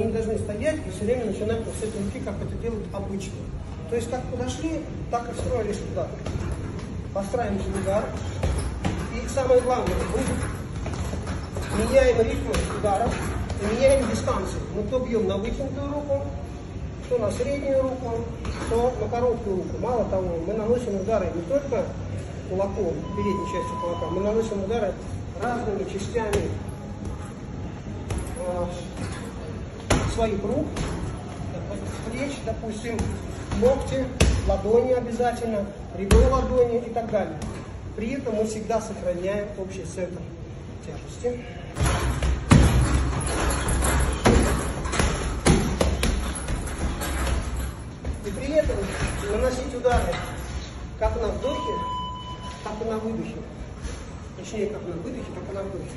мы не должны стоять и все время начинать вот с этой руки, как это делают обычно. То есть как подошли, так и встроились удар. Постраиваемся в удар. И самое главное, мы меняем ритм ударов и меняем дистанцию. Мы то бьем на вытянутую руку, то на среднюю руку, то на короткую руку. Мало того, мы наносим удары не только кулаком, передней частью кулака, мы наносим удары разными частями э, своих рук, плеч, допустим, локти, ладони обязательно, ребро ладони и так далее. При этом мы всегда сохраняем общий центр тяжести. И при этом наносить удары как на вдохе, так и на выдохе. Точнее, как на выдохе, так и на вдохе.